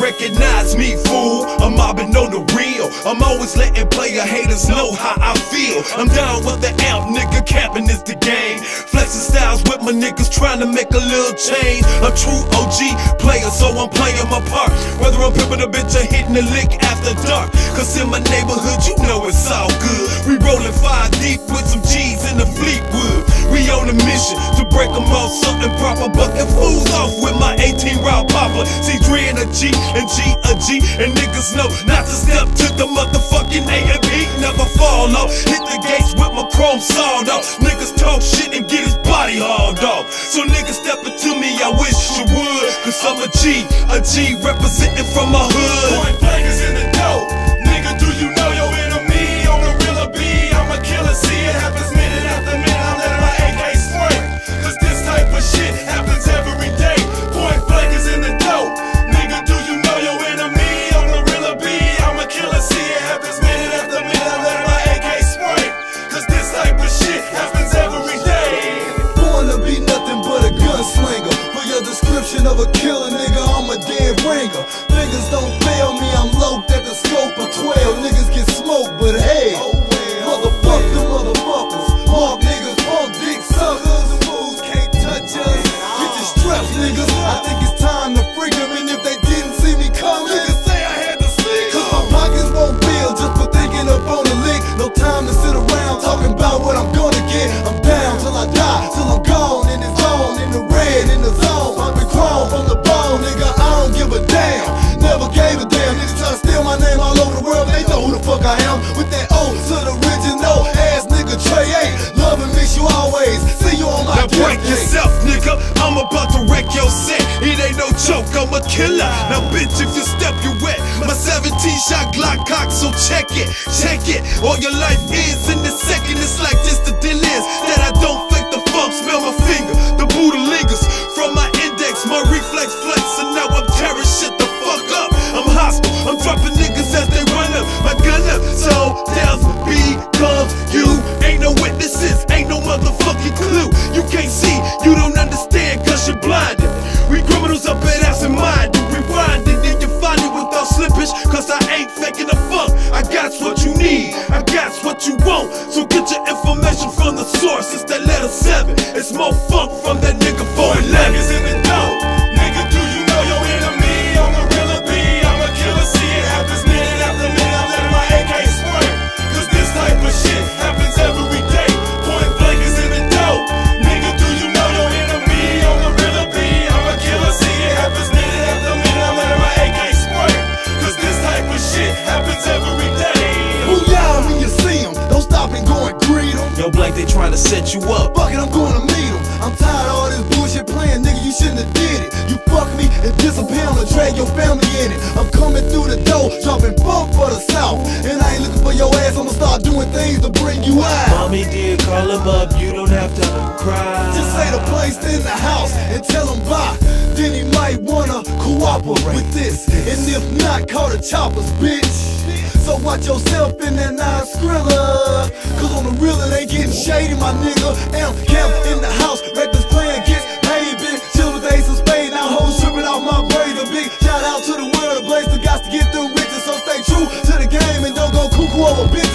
recognize me, fool. I'm mobbing on the real. I'm always letting player haters know how I feel. I'm down with the amp, nigga. Capping is the game. Flexing styles with my niggas trying to make a little change. A true OG player, so I'm playing my part. Whether I'm pimping a bitch or hitting a lick after dark. Cause in my neighborhood, you know it's all good. We rolling five deep with some G's in the Fleetwood. We on a mission to break them off something proper. Bucking fools off with my 18 round popper. See, G and G a G. And niggas know not to step to the motherfucking A and B. Never fall off. Hit the gates with my chrome sawed off. Niggas talk shit and get his body hauled off. So niggas stepping to me, I wish you would. Cause I'm a G, a G representing from my hood. Point blank is in the が killer. Now, bitch, if you step, you wet. My 17 shot Glock cock, so check it, check it. All your life is in the second. It's like this the deal is that I don't fake the funk. Smell my finger, the Buddha lingers from my index, my reflex flex, and now I'm tearing shit the fuck up. I'm hostile, I'm dropping niggas as they run up. My gun up, so death becomes you. Ain't no witnesses, ain't no motherfucking clue. You can't see, you don't understand, cause you're blinded. We criminals up at bitch, cause I ain't faking the funk. I got what you need, I got what you want. So get your information from the source. It's that letter 7. It's more funk from that nigga 411. Yo, Blank, they trying to set you up. Fuck it, I'm going to meet 'em. I'm tired of all this bullshit playing, nigga. You shouldn't have did it. You fuck me and disappear, I'ma drag your family in it. I'm coming through the door, dropping bump for the south. And I ain't looking for your ass, I'ma start doing things to bring you out. Mommy dear, call him up, you don't have to cry. Just say the place in the house and tell him bye. Then he might wanna cooperate with this. And if not, call the choppers, bitch. So watch yourself in that nine skriller. Cause on the real it ain't getting shady, my nigga. AMP Camp in the house, records playing get paid, bitch. Chill with Ace of Spade, now hoes tripping off my brain. A big shout out to the world, the place that got to get through riches. So stay true to the game and don't go cuckoo over bitch.